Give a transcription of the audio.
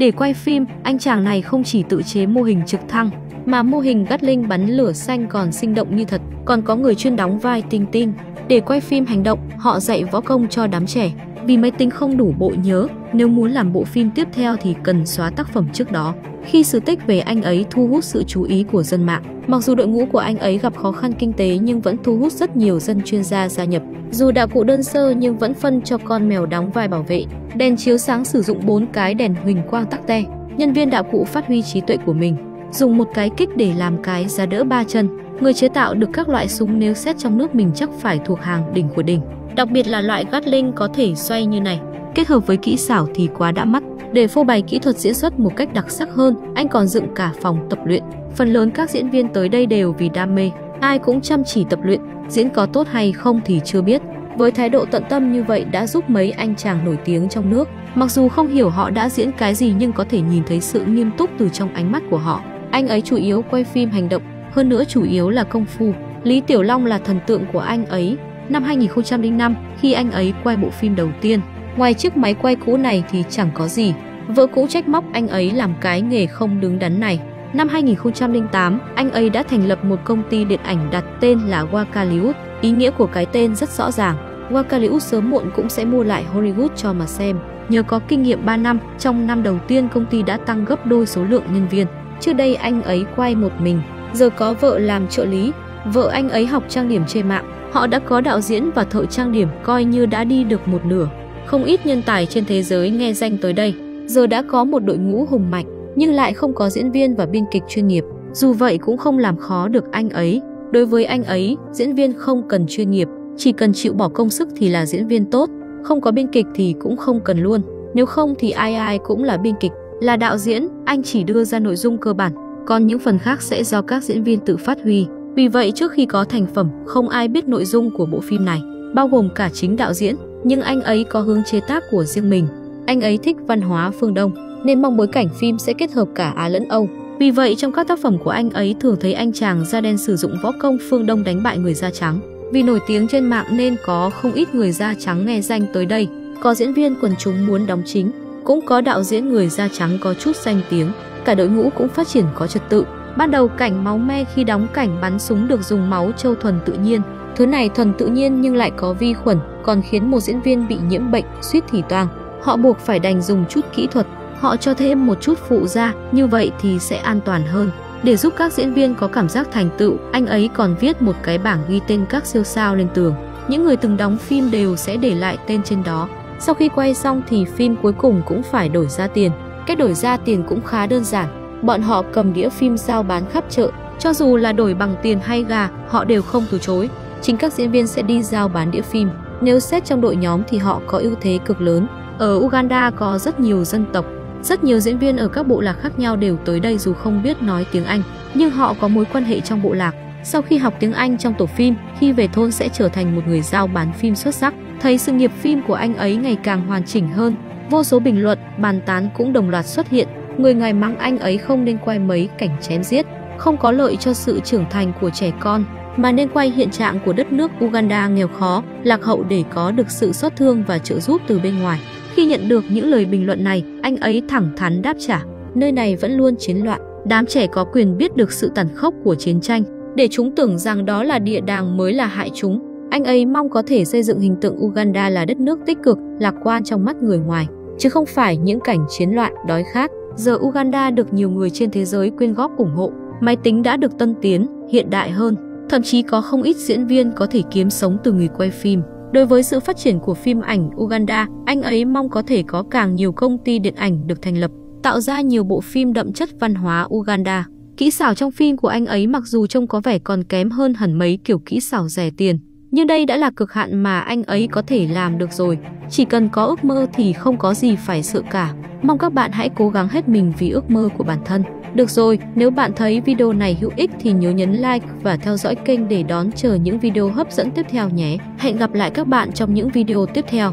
Để quay phim, anh chàng này không chỉ tự chế mô hình trực thăng, mà mô hình gắt linh bắn lửa xanh còn sinh động như thật, còn có người chuyên đóng vai tinh tinh. Để quay phim hành động, họ dạy võ công cho đám trẻ. Vì máy tính không đủ bộ nhớ, nếu muốn làm bộ phim tiếp theo thì cần xóa tác phẩm trước đó. Khi sự tích về anh ấy thu hút sự chú ý của dân mạng, mặc dù đội ngũ của anh ấy gặp khó khăn kinh tế nhưng vẫn thu hút rất nhiều dân chuyên gia gia nhập. Dù đạo cụ đơn sơ nhưng vẫn phân cho con mèo đóng vai bảo vệ. Đèn chiếu sáng sử dụng 4 cái đèn huỳnh quang tắc te. Nhân viên đạo cụ phát huy trí tuệ của mình, dùng một cái kích để làm cái giá đỡ ba chân. Người chế tạo được các loại súng nếu xét trong nước mình chắc phải thuộc hàng đỉnh của đỉnh. Đặc biệt là loại Gatling có thể xoay như này. Kết hợp với kỹ xảo thì quá đã mắt. Để phô bày kỹ thuật diễn xuất một cách đặc sắc hơn, anh còn dựng cả phòng tập luyện. Phần lớn các diễn viên tới đây đều vì đam mê. Ai cũng chăm chỉ tập luyện, diễn có tốt hay không thì chưa biết. Với thái độ tận tâm như vậy đã giúp mấy anh chàng nổi tiếng trong nước. Mặc dù không hiểu họ đã diễn cái gì nhưng có thể nhìn thấy sự nghiêm túc từ trong ánh mắt của họ. Anh ấy chủ yếu quay phim hành động, hơn nữa chủ yếu là công phu. Lý Tiểu Long là thần tượng của anh ấy. Năm 2005, khi anh ấy quay bộ phim đầu tiên, ngoài chiếc máy quay cũ này thì chẳng có gì. Vợ cũ trách móc anh ấy làm cái nghề không đứng đắn này. Năm 2008, anh ấy đã thành lập một công ty điện ảnh đặt tên là Wakaliwood. Ý nghĩa của cái tên rất rõ ràng. Wakaliwood sớm muộn cũng sẽ mua lại Hollywood cho mà xem. Nhờ có kinh nghiệm 3 năm, trong năm đầu tiên công ty đã tăng gấp đôi số lượng nhân viên. Trước đây anh ấy quay một mình, giờ có vợ làm trợ lý. Vợ anh ấy học trang điểm trên mạng. Họ đã có đạo diễn và thợ trang điểm coi như đã đi được một nửa. Không ít nhân tài trên thế giới nghe danh tới đây. Giờ đã có một đội ngũ hùng mạnh, nhưng lại không có diễn viên và biên kịch chuyên nghiệp. Dù vậy cũng không làm khó được anh ấy. Đối với anh ấy, diễn viên không cần chuyên nghiệp, chỉ cần chịu bỏ công sức thì là diễn viên tốt. Không có biên kịch thì cũng không cần luôn. Nếu không thì ai ai cũng là biên kịch. Là đạo diễn, anh chỉ đưa ra nội dung cơ bản, còn những phần khác sẽ do các diễn viên tự phát huy. Vì vậy trước khi có thành phẩm, không ai biết nội dung của bộ phim này, bao gồm cả chính đạo diễn, nhưng anh ấy có hướng chế tác của riêng mình. Anh ấy thích văn hóa phương Đông, nên mong bối cảnh phim sẽ kết hợp cả Á lẫn Âu. Vì vậy trong các tác phẩm của anh ấy thường thấy anh chàng da đen sử dụng võ công phương Đông đánh bại người da trắng. Vì nổi tiếng trên mạng nên có không ít người da trắng nghe danh tới đây. Có diễn viên quần chúng muốn đóng chính, cũng có đạo diễn người da trắng có chút danh tiếng. Cả đội ngũ cũng phát triển có trật tự. Ban đầu cảnh máu me khi đóng cảnh bắn súng được dùng máu châu thuần tự nhiên. Thứ này thuần tự nhiên nhưng lại có vi khuẩn, còn khiến một diễn viên bị nhiễm bệnh, suýt thì toang. Họ buộc phải đành dùng chút kỹ thuật, họ cho thêm một chút phụ ra, như vậy thì sẽ an toàn hơn. Để giúp các diễn viên có cảm giác thành tựu, anh ấy còn viết một cái bảng ghi tên các siêu sao lên tường. Những người từng đóng phim đều sẽ để lại tên trên đó. Sau khi quay xong thì phim cuối cùng cũng phải đổi ra tiền. Cách đổi ra tiền cũng khá đơn giản. Bọn họ cầm đĩa phim giao bán khắp chợ. Cho dù là đổi bằng tiền hay gà, họ đều không từ chối. Chính các diễn viên sẽ đi giao bán đĩa phim. Nếu xét trong đội nhóm thì họ có ưu thế cực lớn. Ở Uganda có rất nhiều dân tộc. Rất nhiều diễn viên ở các bộ lạc khác nhau đều tới đây dù không biết nói tiếng Anh. Nhưng họ có mối quan hệ trong bộ lạc. Sau khi học tiếng Anh trong tổ phim, khi về thôn sẽ trở thành một người giao bán phim xuất sắc. Thấy sự nghiệp phim của anh ấy ngày càng hoàn chỉnh hơn, vô số bình luận, bàn tán cũng đồng loạt xuất hiện. Người ngài mắng anh ấy không nên quay mấy cảnh chém giết, không có lợi cho sự trưởng thành của trẻ con, mà nên quay hiện trạng của đất nước Uganda nghèo khó, lạc hậu để có được sự xót thương và trợ giúp từ bên ngoài. Khi nhận được những lời bình luận này, anh ấy thẳng thắn đáp trả, nơi này vẫn luôn chiến loạn, đám trẻ có quyền biết được sự tàn khốc của chiến tranh, để chúng tưởng rằng đó là địa đàng mới là hại chúng. Anh ấy mong có thể xây dựng hình tượng Uganda là đất nước tích cực, lạc quan trong mắt người ngoài, chứ không phải những cảnh chiến loạn, đói khát. Giờ Uganda được nhiều người trên thế giới quyên góp ủng hộ, máy tính đã được tân tiến, hiện đại hơn, thậm chí có không ít diễn viên có thể kiếm sống từ người quay phim. Đối với sự phát triển của phim ảnh Uganda, anh ấy mong có thể có càng nhiều công ty điện ảnh được thành lập, tạo ra nhiều bộ phim đậm chất văn hóa Uganda. Kỹ xảo trong phim của anh ấy mặc dù trông có vẻ còn kém hơn hẳn mấy kiểu kỹ xảo rẻ tiền, nhưng đây đã là cực hạn mà anh ấy có thể làm được rồi. Chỉ cần có ước mơ thì không có gì phải sợ cả. Mong các bạn hãy cố gắng hết mình vì ước mơ của bản thân. Được rồi, nếu bạn thấy video này hữu ích thì nhớ nhấn like và theo dõi kênh để đón chờ những video hấp dẫn tiếp theo nhé. Hẹn gặp lại các bạn trong những video tiếp theo.